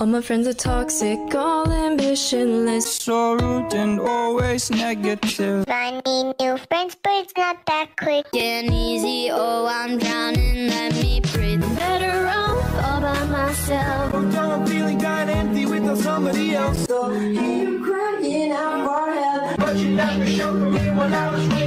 All my friends are toxic, all ambitionless. So rude and always negative. I need new friends, but it's not that quick. and easy, oh, I'm drowning, let me breathe. Better off all by myself. But I'm feeling kinda empty without somebody else. So hear you crying out for help. But you never showed me when I was weak.